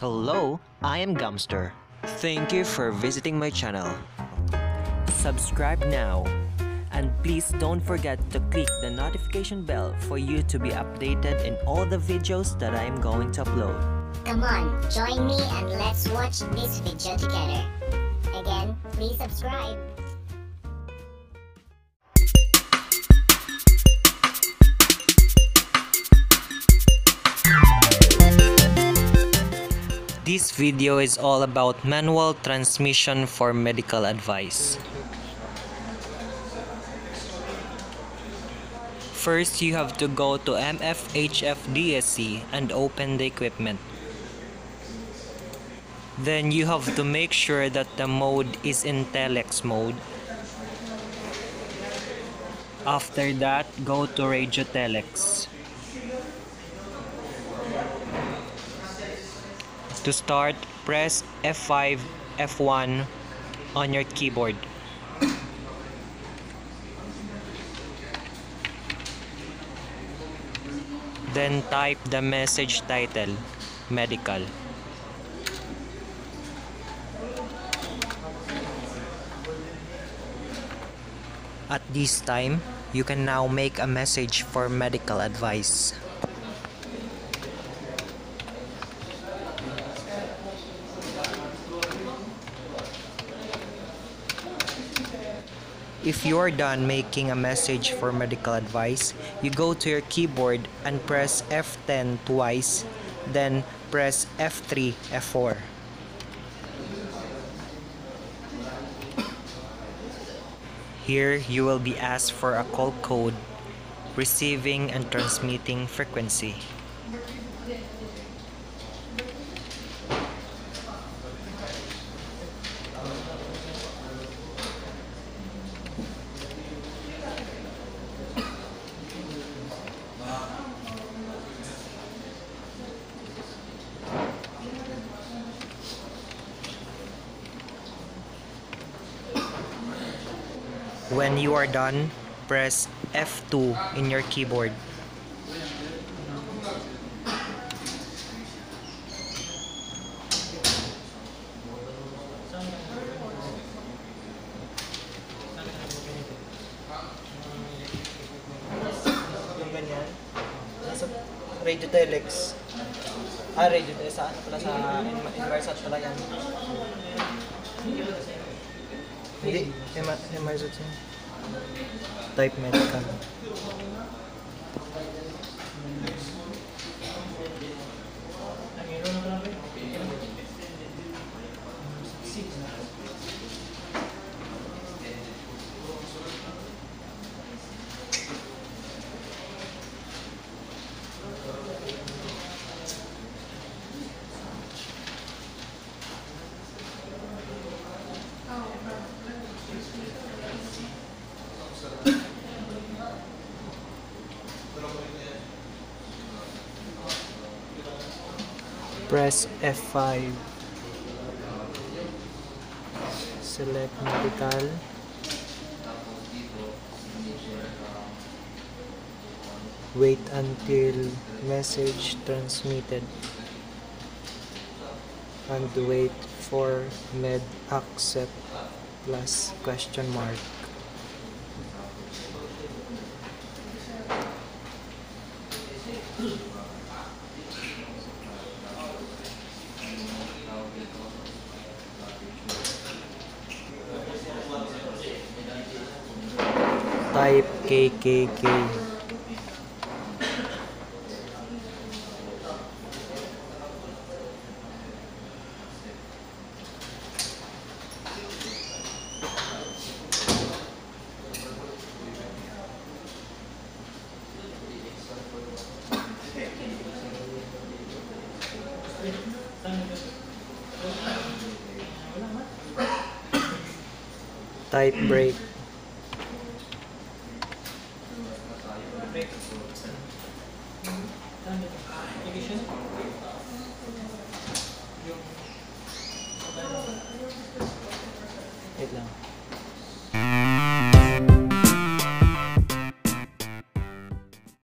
Hello, I am Gamster. Thank you for visiting my channel. Subscribe now. And please don't forget to click the notification bell for you to be updated in all the videos that I am going to upload. Come on, join me and let's watch this video together. Again, please subscribe. This video is all about manual transmission for medical advice. First, you have to go to MFHFDSC and open the equipment. Then you have to make sure that the mode is in telex mode. After that, go to radio telex. To start, press F5, F1 on your keyboard. Then type the message title, medical. At this time, you can now make a message for medical advice. If you are done making a message for medical advice, you go to your keyboard and press F10 twice, then press F3, F4. Here, you will be asked for a call code, receiving and transmitting frequency. When you are done, press F2 in your keyboard. radio telex. Ah, radio telex. Sa ano pala sa Inmarsat pala yan. Hindi. Inmarsat yan. Type medical. Press F5. Select medical. Wait until message transmitted. And wait for med accept plus question mark. Type KKK. Type break. lang.